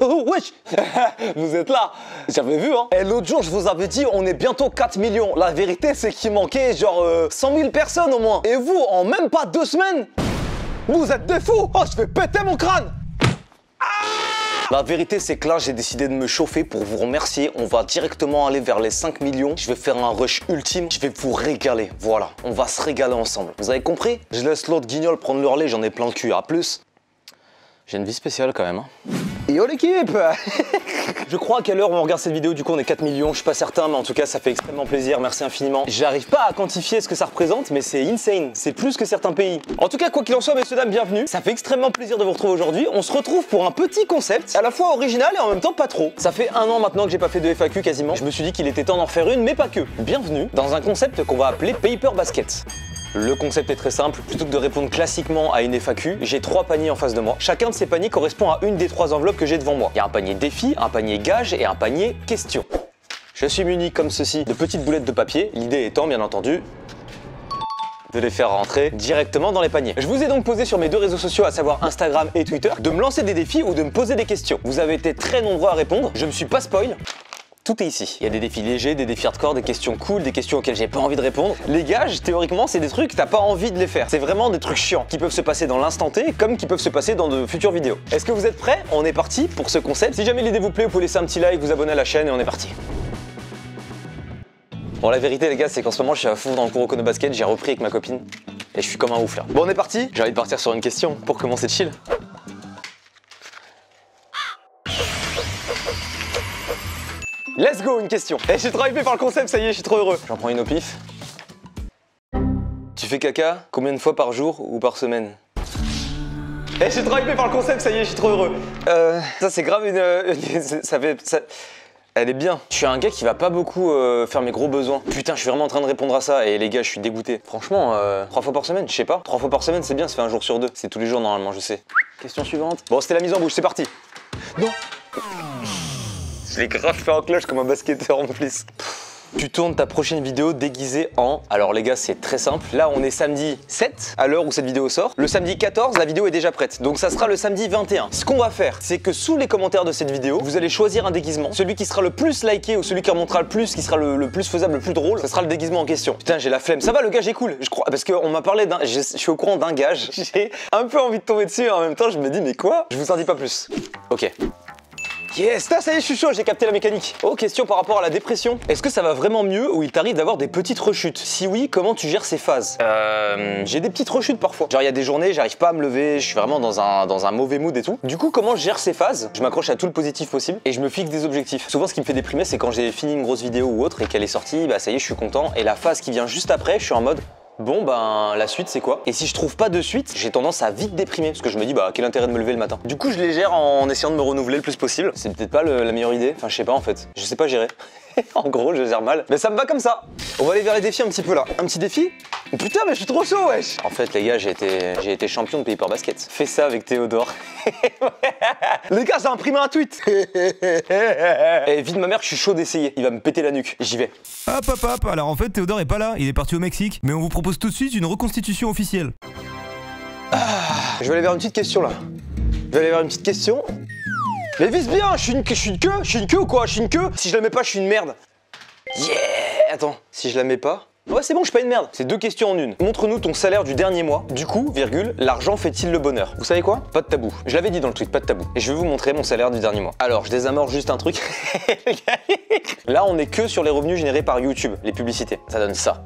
Oh, wesh Vous êtes là J'avais vu, hein Et l'autre jour, je vous avais dit, on est bientôt 4 millions. La vérité, c'est qu'il manquait genre euh, 100 000 personnes au moins. Et vous, en même pas deux semaines Vous êtes des fous Oh, je vais péter mon crâne la vérité, c'est que là, j'ai décidé de me chauffer pour vous remercier. On va directement aller vers les 5 millions. Je vais faire un rush ultime. Je vais vous régaler. Voilà, on va se régaler ensemble. Vous avez compris? Je laisse l'autre guignol prendre leur lait, j'en ai plein le cul. À plus. J'ai une vie spéciale quand même. Hein. Yo l'équipe Je crois à quelle heure on regarde cette vidéo, du coup on est 4 millions, je suis pas certain, mais en tout cas ça fait extrêmement plaisir, merci infiniment. J'arrive pas à quantifier ce que ça représente, mais c'est insane, c'est plus que certains pays. En tout cas, quoi qu'il en soit, messieurs, dames, bienvenue. Ça fait extrêmement plaisir de vous retrouver aujourd'hui. On se retrouve pour un petit concept, à la fois original et en même temps pas trop. Ça fait un an maintenant que j'ai pas fait de FAQ quasiment. Je me suis dit qu'il était temps d'en faire une, mais pas que. Bienvenue dans un concept qu'on va appeler Paper Basket. Le concept est très simple, plutôt que de répondre classiquement à une FAQ, j'ai trois paniers en face de moi. Chacun de ces paniers correspond à une des trois enveloppes que j'ai devant moi. Il y a un panier défi, un panier gage et un panier question. Je suis muni comme ceci de petites boulettes de papier, l'idée étant bien entendu de les faire rentrer directement dans les paniers. Je vous ai donc posé sur mes deux réseaux sociaux, à savoir Instagram et Twitter, de me lancer des défis ou de me poser des questions. Vous avez été très nombreux à répondre, je me suis pas spoil, tout est ici. Il y a des défis légers, des défis hardcore, des questions cool, des questions auxquelles j'ai pas envie de répondre. Les gages, théoriquement, c'est des trucs que t'as pas envie de les faire. C'est vraiment des trucs chiants qui peuvent se passer dans l'instant T comme qui peuvent se passer dans de futures vidéos. Est-ce que vous êtes prêts? On est parti pour ce concept. Si jamais l'idée vous plaît, vous pouvez laisser un petit like, vous abonner à la chaîne et on est parti. Bon, la vérité, les gars, c'est qu'en ce moment, je suis à fond dans le Kuroko Basket. J'ai repris avec ma copine et je suis comme un ouf là. Bon, on est parti. J'ai envie de partir sur une question pour commencer de chill. Let's go, une question. Et je suis trop hypé par le concept, ça y est, je suis trop heureux. J'en prends une au pif. Tu fais caca combien de fois par jour ou par semaine? Et je suis trop hypé par le concept, ça y est, je suis trop heureux. Euh, ça c'est grave une, une- ça fait, ça- elle est bien. Je suis un gars qui va pas beaucoup euh, faire mes gros besoins. Putain, je suis vraiment en train de répondre à ça et les gars, je suis dégoûté. Franchement, euh, trois fois par semaine, je sais pas. Trois fois par semaine, c'est bien, ça fait un jour sur deux. C'est tous les jours normalement, je sais. Question suivante. Bon, c'était la mise en bouche, c'est parti. Non. Je l'ai grave fait en cloche comme un basketteur en plus. Tu tournes ta prochaine vidéo déguisée en... Alors les gars, c'est très simple. Là, on est samedi 7, à l'heure où cette vidéo sort. Le samedi 14, la vidéo est déjà prête. Donc ça sera le samedi 21. Ce qu'on va faire, c'est que sous les commentaires de cette vidéo, vous allez choisir un déguisement. Celui qui sera le plus liké ou celui qui remontera le plus, qui sera le, plus faisable, le plus drôle, ça sera le déguisement en question. Putain, j'ai la flemme. Ça va, le gage est cool. Je crois... Parce qu'on m'a parlé d'un... Je suis au courant d'un gage. J'ai un peu envie de tomber dessus en même temps, je me dis, mais quoi? Je vous en dis pas plus. Ok. Yes, là, ça y est, je suis chaud, j'ai capté la mécanique. Oh, question par rapport à la dépression. Est-ce que ça va vraiment mieux ou il t'arrive d'avoir des petites rechutes? Si oui, comment tu gères ces phases? Euh. J'ai des petites rechutes parfois. Genre, il y a des journées, j'arrive pas à me lever, je suis vraiment dans un, dans un mauvais mood et tout. Du coup, comment je gère ces phases? Je m'accroche à tout le positif possible et je me fixe des objectifs. Souvent, ce qui me fait déprimer, c'est quand j'ai fini une grosse vidéo ou autre et qu'elle est sortie, bah ça y est, je suis content. Et la phase qui vient juste après, je suis en mode. Bon ben la suite c'est quoi? Et si je trouve pas de suite, j'ai tendance à vite déprimer parce que je me dis bah quel intérêt de me lever le matin? Du coup je les gère en essayant de me renouveler le plus possible. C'est peut-être pas la meilleure idée, enfin je sais pas en fait. Je sais pas gérer. en gros je gère mal. Mais ça me va comme ça. On va aller vers les défis un petit peu là. Un petit défi Putain mais je suis trop chaud wesh En fait les gars j'ai été, j'ai été champion de paper basket. Fais ça avec Théodore. les gars j'ai imprimé un tweet Et vite ma mère je suis chaud d'essayer. Il va me péter la nuque. J'y vais. Hop hop hop, alors en fait Théodore est pas là, il est parti au Mexique, mais on vous propose tout de suite une reconstitution officielle. Je vais aller vers une petite question là. Je vais aller vers une petite question. Mais vise bien, je suis une, je suis une queue, je suis une queue ou quoi Je suis une queue Si je la mets pas, je suis une merde. Yeah Attends, si je la mets pas. Ouais, c'est bon, je suis pas une merde. C'est deux questions en une. Montre-nous ton salaire du dernier mois. Du coup, virgule, l'argent fait-il le bonheur? Vous savez quoi? Pas de tabou. Je l'avais dit dans le tweet, pas de tabou. Et je vais vous montrer mon salaire du dernier mois. Alors, je désamorce juste un truc. Là, on est que sur les revenus générés par YouTube, les publicités. Ça donne ça.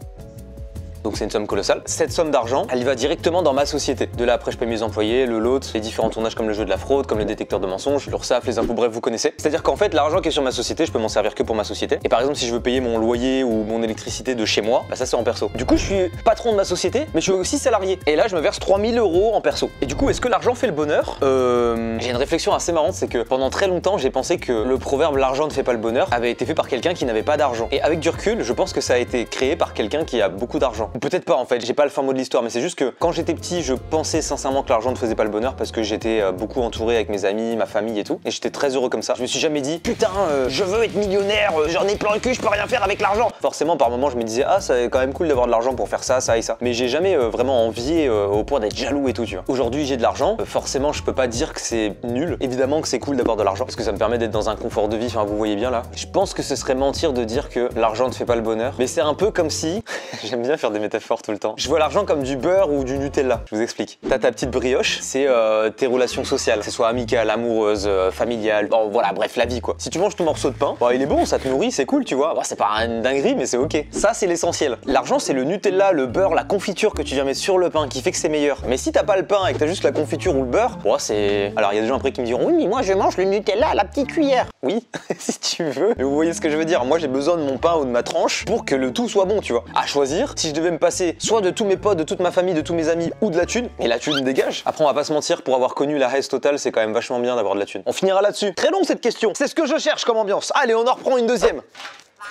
Donc c'est une somme colossale. Cette somme d'argent, elle va directement dans ma société. De là après je paye mes employés, le lot, les différents tournages comme le jeu de la fraude, comme les détecteurs de mensonges, l'URSSAF, les impôts, bref vous connaissez. C'est-à-dire qu'en fait l'argent qui est sur ma société, je peux m'en servir que pour ma société. Et par exemple si je veux payer mon loyer ou mon électricité de chez moi, bah ça c'est en perso. Du coup je suis patron de ma société, mais je suis aussi salarié. Et là je me verse 3000 euros en perso. Et du coup est-ce que l'argent fait le bonheur? Euh... J'ai une réflexion assez marrante, c'est que pendant très longtemps j'ai pensé que le proverbe l'argent ne fait pas le bonheur avait été fait par quelqu'un qui n'avait pas d'argent. Et avec du recul, je pense que ça a été créé par quelqu'un qui a beaucoup d'argent. Peut-être pas en fait, j'ai pas le fin mot de l'histoire, mais c'est juste que quand j'étais petit, je pensais sincèrement que l'argent ne faisait pas le bonheur parce que j'étais euh, beaucoup entouré avec mes amis, ma famille et tout, et j'étais très heureux comme ça. Je me suis jamais dit, putain, euh, je veux être millionnaire, euh, j'en ai plein le cul, je peux rien faire avec l'argent. Forcément, par moments, je me disais, ah, c'est quand même cool d'avoir de l'argent pour faire ça, ça et ça. Mais j'ai jamais vraiment envié au point d'être jaloux et tout, tu vois. Aujourd'hui, j'ai de l'argent, forcément, je peux pas dire que c'est nul. Évidemment que c'est cool d'avoir de l'argent parce que ça me permet d'être dans un confort de vie, enfin, vous voyez bien là. Je pense que ce serait mentir de dire que l'argent ne fait pas le bonheur, mais c'est un peu comme si, j'aime bien faire des métaphores tout le temps, je vois l'argent comme du beurre ou du Nutella. Je vous explique. T'as ta petite brioche, c'est euh, tes relations sociales, que ce soit amicales, amoureuses, euh, familiales, bon voilà, bref, la vie quoi. Si tu manges ton morceau de pain, bah, il est bon, ça te nourrit, c'est cool, tu vois. Bah, c'est pas une dinguerie, mais c'est ok. Ça, c'est l'essentiel. L'argent, c'est le Nutella, le beurre, la confiture que tu viens mettre sur le pain qui fait que c'est meilleur. Mais si t'as pas le pain et que t'as juste la confiture ou le beurre, bon, c'est. Alors, il y a des gens après qui me diront, oui, moi je mange le Nutella à la petite cuillère. Oui, si tu veux. Mais vous voyez ce que je veux dire. Moi, j'ai besoin de mon pain ou de ma tranche pour que le tout soit bon, tu vois. À choisir, si je devais passer soit de tous mes potes, de toute ma famille, de tous mes amis ou de la thune, et la thune dégage. Après, on va pas se mentir, pour avoir connu la haise totale, c'est quand même vachement bien d'avoir de la thune. On finira là-dessus. Très long cette question. C'est ce que je cherche comme ambiance. Allez, on en reprend une deuxième.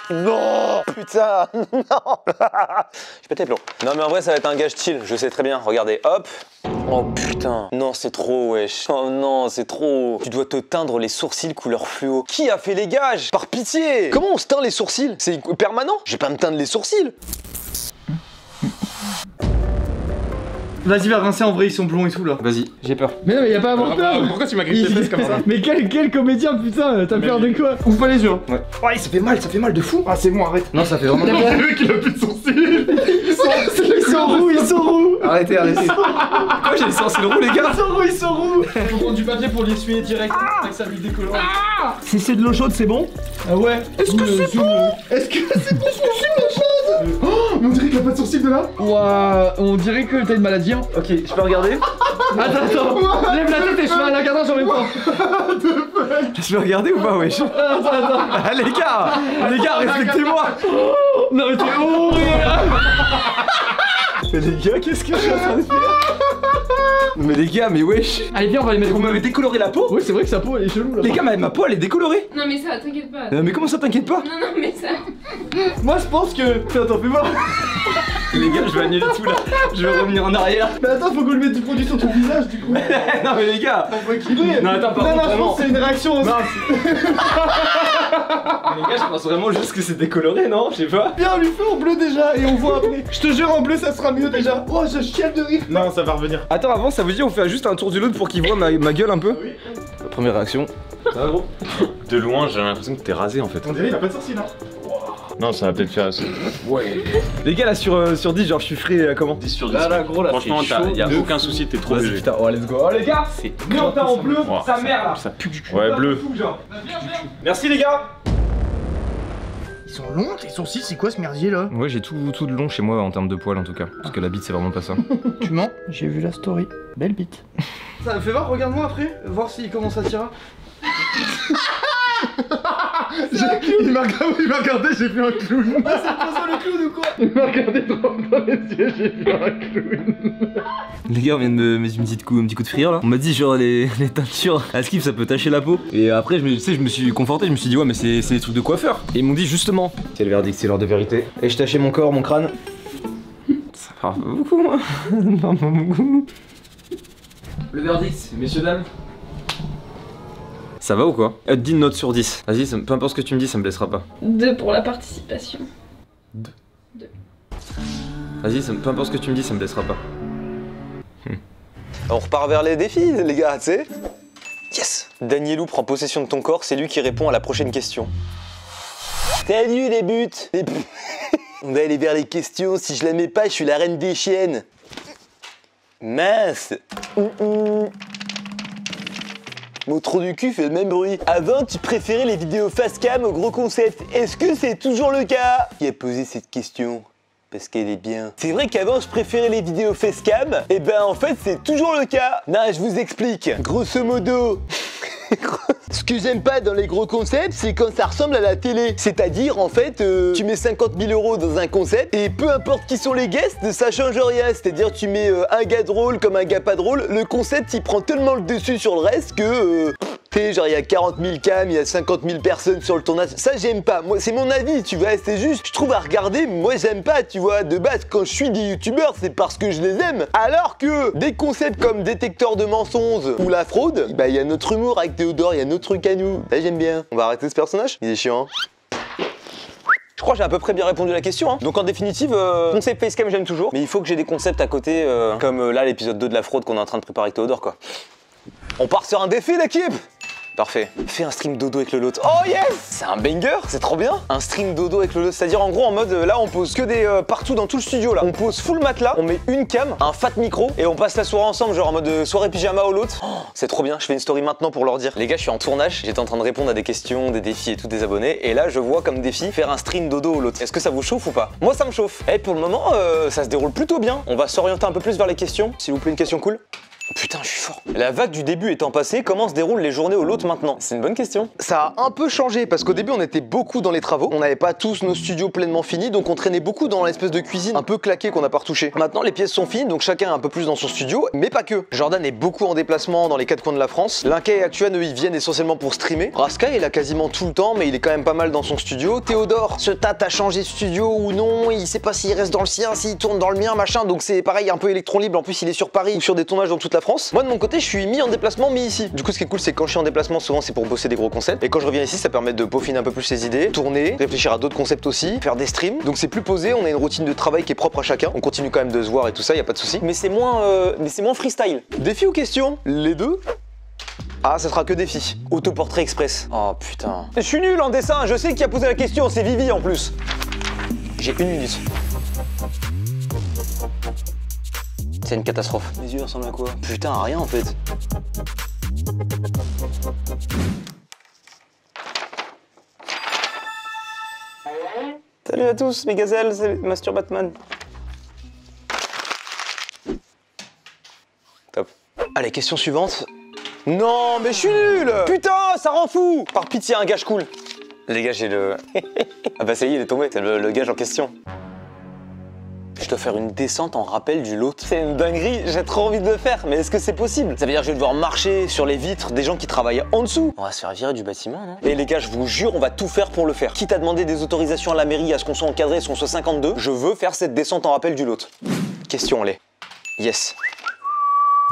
Non Putain Non Je pète les plombs. Non mais en vrai ça va être un gage chill, je sais très bien. Regardez, hop Oh putain Non c'est trop wesh Oh non c'est trop Tu dois te teindre les sourcils couleur fluo. Qui a fait les gages? Par pitié Comment on se teint les sourcils? C'est permanent? Je vais pas me teindre les sourcils Vas-y, va rincer en vrai, ils sont blonds et tout là. Vas-y, j'ai peur. Mais non, mais y a pas à avoir peur. Pourquoi tu m'as grippé les fesses comme ça Mais quel, quel comédien, putain, t'as peur de quoi Ouvre pas les yeux. hein. Ouais. Ouais, ça fait mal, ça fait mal de fou. Ah, c'est bon, arrête. Non ça fait vraiment... C'est lui qui a plus de sourcils Ils sont, roux, ils sont roux. Arrêtez, arrêtez Quoi j'ai les sourcils roux les gars Ils sont roux, ils sont roux. Faut prendre du papier pour l'essuyer direct. avec ça lui décolore. Si c'est de l'eau chaude, c'est bon Ah ouais. Est-ce que c'est bon Est-ce que c'est bon de sourcils de là. Ouah, on dirait que t'as une maladie. Hein. Ok, je peux regarder Attends, attends. Lève la tête et je fais un lagardin sur mes poings. Je peux regarder ou pas wesh Attends, attends. Ah les gars Les gars respectez-moi Non, mais t'es horrible. Mais les gars, qu'est-ce que je suis en train de faire Mais les gars, mais wesh Allez, viens, on va les mettre. Vous m'avez décoloré la peau Oui, c'est vrai que sa peau elle est chelou là. Les gars, ma, ma peau elle est décolorée Non mais ça, t'inquiète pas. Euh, Mais comment ça t'inquiète pas Non, non, mais ça. Moi je pense que. Attends, fais voir. Les gars, je vais annuler tout là Je vais revenir en arrière Mais attends, faut qu'on lui mette du produit sur ton visage du coup. Non mais les gars Faut équilibrer. Non, attends, par non, contre, non, je pense que c'est une réaction. Non, Les gars, je pense vraiment juste que c'est décoloré, non? Je sais pas Viens, on lui fait en bleu déjà et on voit après. Je te jure, en bleu ça sera mieux déjà. Oh, je chiale de rire. Non, ça va revenir. Attends, avant, ça vous dit on fait juste un tour du lot pour qu'il voit ma, ma gueule un peu? Première réaction. Ça va gros? De loin, j'ai l'impression que t'es rasé en fait. On dirait il a pas de sourcils hein. Non, ça va peut-être faire assez. Ouais Les gars, là sur, euh, sur 10, genre je suis frais euh, comment 10 sur 10. Là, là, gros, là, Franchement, y a de aucun souci, t'es trop léger. putain, oh let's go Oh les gars C'est Mais on t'a en bleu, Ouais, sa mère là. Ça pue du cul Ouais, bleu. Merci les gars Ils sont longs tes sourcils, c'est quoi ce merdier là Ouais, j'ai tout, tout de long chez moi en termes de poils en tout cas. Parce que la bite, c'est vraiment pas ça. Tu mens J'ai vu la story. Belle bite. Ça me fait voir, regarde-moi après, voir s'il commence à tirer. il m'a regardé, il m'a regardé, j'ai vu un clown. Ah, c'est le clown ou quoi Il m'a regardé droit dans les yeux, j'ai vu un clown. Les gars, on vient de me mettre une petite coup, un petit coup de frire là. On m'a dit, genre, les, les teintures à skip, ça peut tacher la peau. Et après, je me, tu sais, je me suis conforté, je me suis dit, ouais, mais c'est c'est des trucs de coiffeur. Et ils m'ont dit, justement, c'est le verdict, c'est l'heure de vérité. Et je tachais mon corps, mon crâne. Ça part pas beaucoup, moi. Ça pas beaucoup. Le verdict, messieurs, dames. Ça va ou quoi euh, Dis une note sur 10. Vas-y, peu importe ce que tu me dis, ça me blessera pas. Deux pour la participation. Vas-y, ça me- peu importe ce que tu me dis, ça me blessera pas. On repart vers les défis, les gars, tu sais Yes Danielou prend possession de ton corps, c'est lui qui répond à la prochaine question. Salut les buts Les bu- On va aller vers les questions, si je la mets pas, je suis la reine des chiennes. Mince Hum, hum. Mon trou du cul fait le même bruit. Avant, tu préférais les vidéos face cam au gros concept. Est-ce que c'est toujours le cas? Qui a posé cette question? Parce qu'elle est bien. C'est vrai qu'avant je préférais les vidéos facecam, et ben en fait c'est toujours le cas. Non, je vous explique. Grosso modo. Ce que j'aime pas dans les gros concepts, c'est quand ça ressemble à la télé. C'est-à-dire, en fait, euh, tu mets 50 000 euros dans un concept et peu importe qui sont les guests, ça change rien. C'est-à-dire, tu mets euh, un gars drôle comme un gars pas drôle, le concept il prend tellement le dessus sur le reste que. euh, genre il y a 40 000 cams, il y a 50 000 personnes sur le tournage. Ça j'aime pas. Moi c'est mon avis, tu vois. C'est juste, je trouve à regarder, moi j'aime pas, tu vois. De base, quand je suis des youtubeurs, c'est parce que je les aime. Alors que des concepts comme détecteur de mensonges ou la fraude, bah il y a notre humour avec Théodore, il y a notre truc à nous. Ça j'aime bien. On va arrêter ce personnage Il est chiant. hein. Je crois que j'ai à peu près bien répondu à la question. hein. Donc en définitive, euh, concept facecam j'aime toujours, mais il faut que j'ai des concepts à côté, euh, comme euh, là l'épisode 2 de la fraude qu'on est en train de préparer avec Théodore quoi. On part sur un défi l'équipe Parfait. Fais un stream dodo avec le lot. Oh yes C'est un banger, c'est trop bien. Un stream dodo avec le lot, c'est-à-dire en gros en mode euh, là on pose que des euh, partout dans tout le studio là. On pose full matelas, on met une cam, un fat micro et on passe la soirée ensemble genre en mode euh, soirée pyjama au lot. Oh, c'est trop bien. Je fais une story maintenant pour leur dire. Les gars, je suis en tournage, j'étais en train de répondre à des questions, des défis et tout des abonnés et là je vois comme défi faire un stream dodo au lot. Est-ce que ça vous chauffe ou pas? Moi ça me chauffe. Et pour le moment, ça se déroule plutôt bien. On va s'orienter un peu plus vers les questions. S'il vous plaît, une question cool. Putain, je suis fort. La vague du début étant passée, comment se déroulent les journées au lot maintenant? C'est une bonne question. Ça a un peu changé parce qu'au début, on était beaucoup dans les travaux. On n'avait pas tous nos studios pleinement finis, donc on traînait beaucoup dans l'espèce de cuisine un peu claquée qu'on n'a pas retouché. Maintenant, les pièces sont finies, donc chacun un peu plus dans son studio, mais pas que. Jordan est beaucoup en déplacement dans les quatre coins de la France. Linka et Actuan, eux, ils viennent essentiellement pour streamer. Raska, il a quasiment tout le temps, mais il est quand même pas mal dans son studio. Théodore, ce tâte à changer de studio ou non, il sait pas s'il reste dans le sien, s'il tourne dans le mien, machin, donc c'est pareil, un peu électron libre. En plus, il est sur Paris ou sur des tournages dans toute la France. Moi, de mon côté, je suis mis en déplacement, mis ici. Du coup, ce qui est cool, c'est quand je suis en déplacement, souvent c'est pour bosser des gros concepts. Et quand je reviens ici, ça permet de peaufiner un peu plus ses idées, tourner, réfléchir à d'autres concepts aussi, faire des streams. Donc c'est plus posé, on a une routine de travail qui est propre à chacun. On continue quand même de se voir et tout ça, y a pas de souci. Mais c'est moins, euh, mais c'est moins freestyle. Défi ou question? Les deux? Ah, ça sera que défi. Autoportrait express. Oh putain. Je suis nul en dessin, je sais qui a posé la question, c'est Vivi en plus. J'ai une minute. C'est une catastrophe. Mes yeux ressemblent à quoi? Putain, à rien en fait. Salut à tous, mes gazelles, c'est Master Batman. Top. Allez, question suivante. Non, mais je suis nul Putain, ça rend fou Par pitié, un gage cool. Les gars, j'ai le... ah bah ça y est, il est tombé. C'est le, le gage en question. Faire une descente en rappel du lot. C'est une dinguerie, j'ai trop envie de le faire, mais est-ce que c'est possible? Ça veut dire que je vais devoir marcher sur les vitres des gens qui travaillent en dessous. On va se faire virer du bâtiment, non? Et les gars, je vous jure, on va tout faire pour le faire. Quitte à demander des autorisations à la mairie à ce qu'on soit encadré, si on soit 52, je veux faire cette descente en rappel du lot. Question, allez. Yes.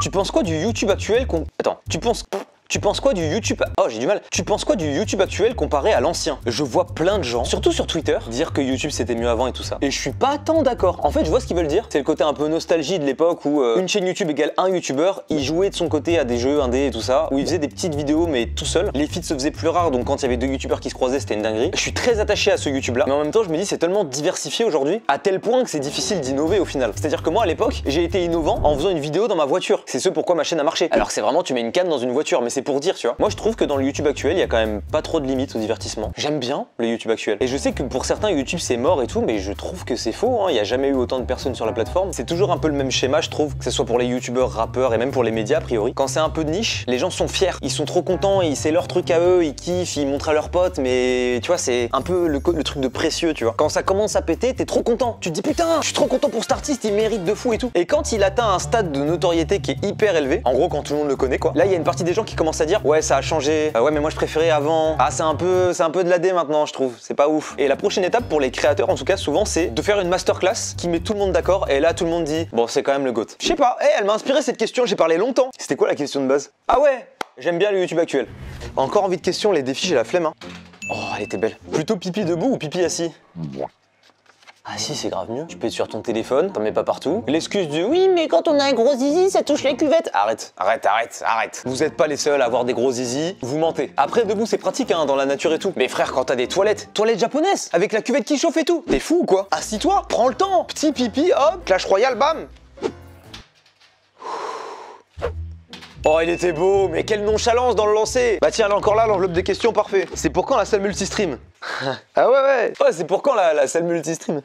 Tu penses quoi du YouTube actuel qu'on... Attends, tu penses... Tu penses quoi du YouTube Oh, j'ai du mal. Tu penses quoi du YouTube actuel comparé à l'ancien? Je vois plein de gens, surtout sur Twitter, dire que YouTube c'était mieux avant et tout ça. Et je suis pas tant d'accord. En fait, je vois ce qu'ils veulent dire. C'est le côté un peu nostalgie de l'époque où euh, une chaîne YouTube égale un YouTuber, il jouait de son côté à des jeux indés et tout ça, où il faisait des petites vidéos mais tout seul. Les feeds se faisaient plus rares, donc quand il y avait deux YouTubeurs qui se croisaient, c'était une dinguerie. Je suis très attaché à ce YouTube là, mais en même temps, je me dis c'est tellement diversifié aujourd'hui, à tel point que c'est difficile d'innover au final. C'est-à-dire que moi à l'époque, j'ai été innovant en faisant une vidéo dans ma voiture. C'est ce pourquoi ma chaîne a marché. Alors c'est vraiment tu mets une canne dans une voiture, mais c'est pour dire, tu vois. Moi je trouve que dans le YouTube actuel, il y a quand même pas trop de limites au divertissement. J'aime bien le YouTube actuel. Et je sais que pour certains, YouTube c'est mort et tout, mais je trouve que c'est faux. hein. Il y a jamais eu autant de personnes sur la plateforme. C'est toujours un peu le même schéma, je trouve, que ce soit pour les YouTubeurs, rappeurs et même pour les médias a priori. Quand c'est un peu de niche, les gens sont fiers. Ils sont trop contents, ils- c'est leur truc à eux, ils kiffent, ils montrent à leurs potes, mais tu vois, c'est un peu le truc de précieux, tu vois. Quand ça commence à péter, t'es trop content. Tu te dis putain, je suis trop content pour cet artiste, il mérite de fou et tout. Et quand il atteint un stade de notoriété qui est hyper élevé, en gros quand tout le monde le connaît quoi, là il y a une partie des gens qui à dire ouais ça a changé, Euh, ouais mais moi je préférais avant, ah c'est un peu c'est un peu de la dé maintenant je trouve, c'est pas ouf. Et la prochaine étape pour les créateurs en tout cas souvent c'est de faire une masterclass qui met tout le monde d'accord et là tout le monde dit bon c'est quand même le GOAT. Je sais pas, Eh, elle m'a inspiré cette question, j'ai parlé longtemps. C'était quoi la question de base? Ah ouais, j'aime bien le YouTube actuel. Encore envie de questions, les défis j'ai la flemme hein. Oh elle était belle. Plutôt pipi debout ou pipi assis? Ah si, c'est grave mieux. Tu peux être sur ton téléphone, t'en mets pas partout. L'excuse du oui, mais quand on a un gros zizi, ça touche les cuvettes. Arrête, arrête, arrête, arrête. Vous êtes pas les seuls à avoir des gros zizi, vous mentez. Après, debout, c'est pratique, hein, dans la nature et tout. Mais frère, quand t'as des toilettes, toilettes japonaises, avec la cuvette qui chauffe et tout, t'es fou ou quoi? Assis-toi, prends le temps. Petit pipi, hop, clash royal, bam. Oh, il était beau, mais quelle nonchalance dans le lancer Bah tiens, elle est encore là, l'enveloppe des questions, parfait. C'est pour quand la salle multistream? Ah ouais, ouais. Ouais, c'est pour quand la, la salle multistream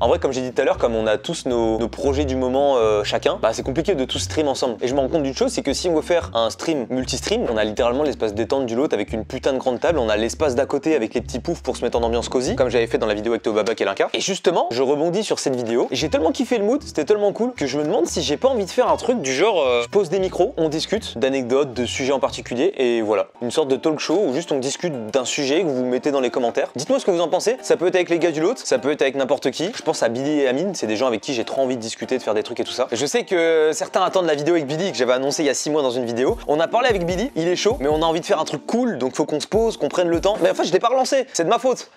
En vrai, comme j'ai dit tout à l'heure, comme on a tous nos, projets du moment euh, chacun, bah c'est compliqué de tous stream ensemble. Et je me rends compte d'une chose, c'est que si on veut faire un stream multistream, on a littéralement l'espace détente du lot avec une putain de grande table, on a l'espace d'à côté avec les petits poufs pour se mettre en ambiance cosy, comme j'avais fait dans la vidéo avec Tobaba et. Et justement, je rebondis sur cette vidéo, j'ai tellement kiffé le mood, c'était tellement cool, que je me demande si j'ai pas envie de faire un truc du genre, euh, je pose des micros, on discute d'anecdotes, de sujets en particulier, et voilà. Une sorte de talk show où juste on discute d'un sujet que vous mettez dans les commentaires. Dites-moi ce que vous en pensez. Ça peut être avec les gars du lot, ça peut être avec n'importe qui. Je pense à Billy et Amine, c'est des gens avec qui j'ai trop envie de discuter, de faire des trucs et tout ça. Je sais que certains attendent la vidéo avec Billy que j'avais annoncé il y a 6 mois dans une vidéo. On a parlé avec Billy, il est chaud, mais on a envie de faire un truc cool, donc faut qu'on se pose, qu'on prenne le temps. Mais en fait, je l'ai pas relancé, c'est de ma faute.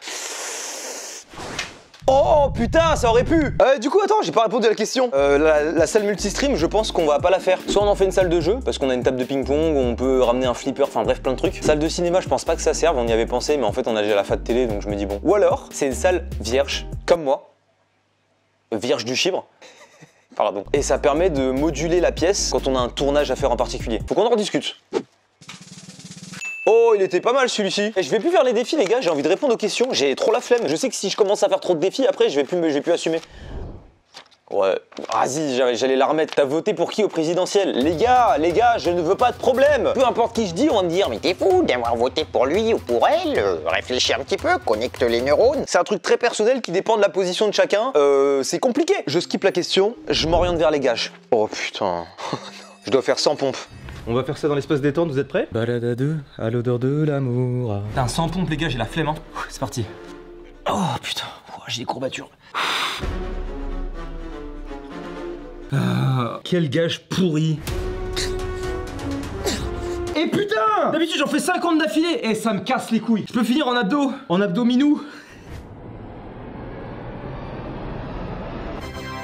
Oh putain, ça aurait pu euh, Du coup, attends, j'ai pas répondu à la question. Euh, la, salle multistream, je pense qu'on va pas la faire. Soit on en fait une salle de jeu, parce qu'on a une table de ping-pong, on peut ramener un flipper, enfin bref, plein de trucs. Salle de cinéma, je pense pas que ça serve, on y avait pensé, mais en fait, on a déjà la fat télé, donc je me dis bon. Ou alors, c'est une salle vierge, comme moi. Vierge du chibre. Pardon. Et ça permet de moduler la pièce quand on a un tournage à faire en particulier. Faut qu'on en rediscute. Oh, il était pas mal celui-ci. Et Je vais plus faire les défis, les gars. J'ai envie de répondre aux questions. J'ai trop la flemme. Je sais que si je commence à faire trop de défis, après, je vais plus, je vais plus assumer. Ouais, vas-y, j'allais j'allais la remettre. T'as voté pour qui au présidentiel? Les gars, les gars, je ne veux pas de problème. Peu importe qui je dis, on va me dire, mais t'es fou d'avoir voté pour lui ou pour elle. Euh, réfléchis un petit peu, connecte les neurones. C'est un truc très personnel qui dépend de la position de chacun. Euh, c'est compliqué. Je skip la question, je m'oriente vers les gages. Oh putain. je dois faire 100 pompes. On va faire ça dans l'espace détente, vous êtes prêts? Balade à deux, à l'odeur de l'amour. Putain, sans pompe, les gars, j'ai la flemme, hein. C'est parti. Oh putain, Ouah, j'ai des courbatures. Ah, quel gage pourri. Et putain D'habitude j'en fais 50 d'affilée et ça me casse les couilles. Je peux finir en abdos, en abdominaux.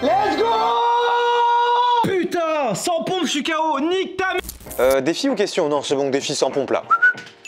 Let's go Putain Sans pompe, je suis KO Nique ta Euh, défi ou question? Non, c'est bon, défi sans pompe là.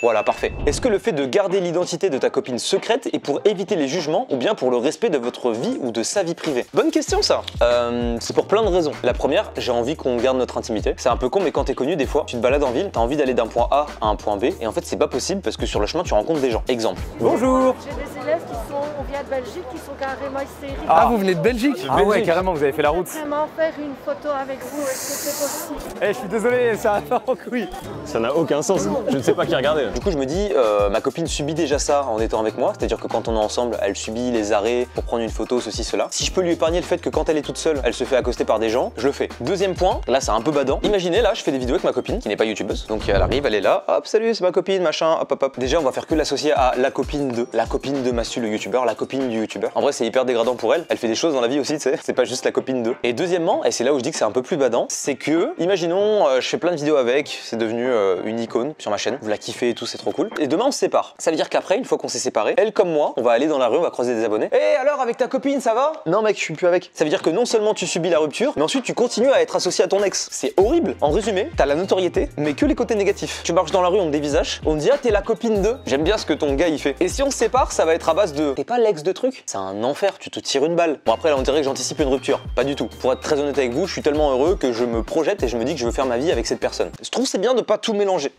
Voilà, parfait. Est-ce que le fait de garder l'identité de ta copine secrète est pour éviter les jugements ou bien pour le respect de votre vie ou de sa vie privée Bonne question ça Euh, C'est pour plein de raisons. La première, j'ai envie qu'on garde notre intimité. C'est un peu con, mais quand t'es connu, des fois, tu te balades en ville, t'as envie d'aller d'un point A à un point B, et en fait, c'est pas possible parce que sur le chemin, tu rencontres des gens. Exemple. Bonjour J'ai des élèves qui sont, on vient de Belgique, qui sont carrément hystériques. Ah, vous venez de Belgique Ah ouais, carrément, vous avez fait la route. Vraiment faire une photo avec vous, est-ce que c'est possible? Eh, je suis désolé, ça pas en couille. Ça n'a aucun sens. Je ne sais pas qui regarder. Du coup, je me dis, euh, ma copine subit déjà ça en étant avec moi, c'est-à-dire que quand on est ensemble, elle subit les arrêts pour prendre une photo, ceci, cela. Si je peux lui épargner le fait que quand elle est toute seule, elle se fait accoster par des gens, je le fais. Deuxième point, là c'est un peu badant. Imaginez, là, je fais des vidéos avec ma copine qui n'est pas youtubeuse. Donc elle arrive, elle est là, hop, salut, c'est ma copine, machin, hop, hop, hop. Déjà, on va faire que l'associer à la copine de, la copine de Massu le youtubeur, la copine du youtubeur. En vrai, c'est hyper dégradant pour elle. Elle fait des choses dans la vie aussi, tu sais. C'est pas juste la copine de. Et deuxièmement, et c'est là où je dis que c'est un peu plus badant, c'est que, imaginons, euh, je fais plein de vidéos avec, c'est devenu euh, une icône sur ma chaîne. Vous la kiffez et tout, c'est trop cool. Et demain, on se sépare. Ça veut dire qu'après, une fois qu'on s'est séparés, elle comme moi, on va aller dans la rue, on va croiser des abonnés. Eh alors, avec ta copine, ça va? Non, mec, je suis plus avec. Ça veut dire que non seulement tu subis la rupture, mais ensuite tu continues à être associé à ton ex. C'est horrible. En résumé, t'as la notoriété, mais que les côtés négatifs. Tu marches dans la rue, on te dévisage, on te dit ah t'es la copine de. J'aime bien ce que ton gars il fait. Et si on se sépare, ça va être à base de t'es pas l'ex de truc? C'est un enfer. Tu te tires une balle. Bon après là, on dirait que j'anticipe une rupture. Pas du tout. Pour être très honnête avec vous, je suis tellement heureux que je me projette et je me dis que je veux faire ma vie avec cette personne. Je trouve c'est bien de pas tout mélanger.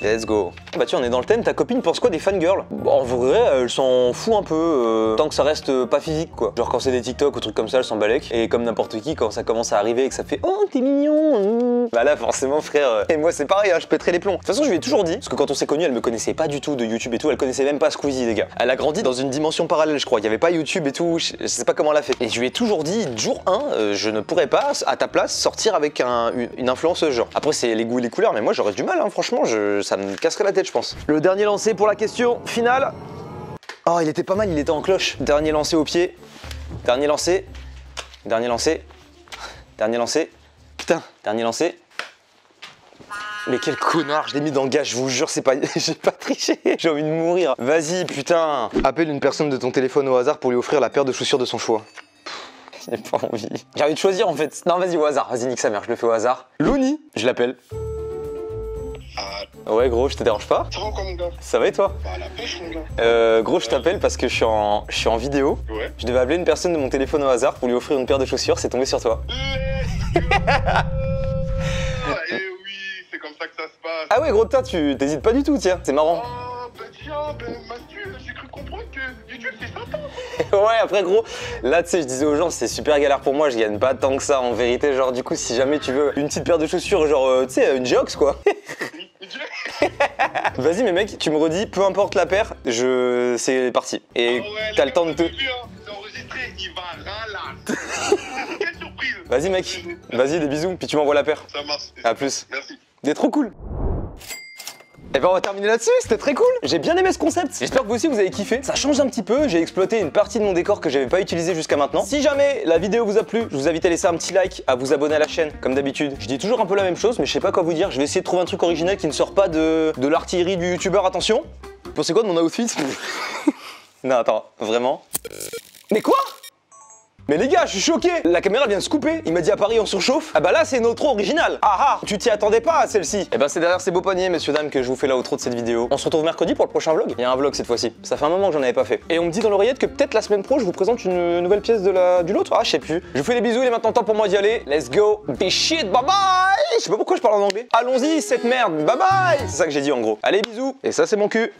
Let's go. Bah tiens, on est dans le thème, ta copine pense quoi des fangirls? En vrai, elle s'en fout un peu, euh, tant que ça reste euh, pas physique quoi. Genre quand c'est des TikTok ou trucs comme ça, elle s'en balèque. Et comme n'importe qui, quand ça commence à arriver et que ça fait Oh, t'es mignon mmh. Bah là, forcément, frère, euh, et moi c'est pareil, hein, je pèterai les plombs. De toute façon, je lui ai toujours dit, parce que quand on s'est connus, elle me connaissait pas du tout de YouTube et tout, elle connaissait même pas Squeezie, les gars. Elle a grandi dans une dimension parallèle, je crois. Il y avait pas YouTube et tout, je, sais pas comment elle a fait. Et je lui ai toujours dit, jour 1, je ne pourrais pas, à ta place, sortir avec un- une, influenceuse genre. Après, c'est les goûts et les couleurs, mais moi j'aurais du mal, hein, franchement, je, ça me casserait la tête, je pense. Le dernier lancé pour la question finale. Oh, il était pas mal, il était en cloche. Dernier lancé au pied. Dernier lancé. Dernier lancé. Dernier lancé. Putain, dernier lancé. Mais quel connard, je l'ai mis dans le gage, je vous jure, c'est pas. J'ai pas triché, j'ai envie de mourir. Vas-y, putain. Appelle une personne de ton téléphone au hasard pour lui offrir la paire de chaussures de son choix. J'ai pas envie. J'ai envie de choisir en fait. Non, vas-y, au hasard. Vas-y, nique sa mère, je le fais au hasard. Looney, je l'appelle. Ouais, gros, je te dérange pas Ça va quoi mon gars Ça va et toi Bah la pêche mon gars. Euh, gros, je t'appelle parce que je suis en, je suis en vidéo. Ouais. Je devais appeler une personne de mon téléphone au hasard pour lui offrir une paire de chaussures, c'est tombé sur toi. Ah, eh oui, c'est comme ça que ça se passe. Ah ouais, gros, toi, tu t'hésites pas du tout, tiens, c'est marrant. Oh bah tiens, ben Mathieu, j'ai cru qu'on ouais, après gros, là tu sais, je disais aux gens, c'est super galère pour moi, je gagne pas tant que ça en vérité. Genre, du coup, si jamais tu veux une petite paire de chaussures, genre, euh, tu sais, une Geox quoi. Vas-y, mais mec, tu me redis, peu importe la paire, je. C'est parti. Et Ah ouais, t'as le temps de te. Vas-y, mec, vas-y, des bisous, puis tu m'envoies la paire. Ça marche. À plus. Merci. T'es trop cool. Et ben on va terminer là-dessus, c'était très cool. J'ai bien aimé ce concept. J'espère que vous aussi vous avez kiffé, ça change un petit peu, j'ai exploité une partie de mon décor que j'avais pas utilisé jusqu'à maintenant. Si jamais la vidéo vous a plu, je vous invite à laisser un petit like, à vous abonner à la chaîne, comme d'habitude. Je dis toujours un peu la même chose, mais je sais pas quoi vous dire, je vais essayer de trouver un truc original qui ne sort pas de, de l'artillerie du youtubeur, attention. Vous pensez quoi de mon outfit? Non attends, vraiment. Mais quoi? Mais les gars, je suis choqué La caméra vient de se couper, il m'a dit à Paris on surchauffe. Ah bah là c'est une outro originale Ah ah Tu t'y attendais pas à celle-ci Eh ben c'est derrière ces beaux paniers, messieurs dames, que je vous fais la outro de cette vidéo. On se retrouve mercredi pour le prochain vlog. Il y a un vlog cette fois-ci. Ça fait un moment que j'en avais pas fait. Et on me dit dans l'oreillette que peut-être la semaine pro je vous présente une nouvelle pièce de la du lot. Ah je sais plus. Je vous fais des bisous, il est maintenant temps pour moi d'y aller. Let's go Be shit, bye bye Je sais pas pourquoi je parle en anglais. Allons-y, cette merde, bye bye C'est ça que j'ai dit en gros. Allez bisous Et ça c'est mon cul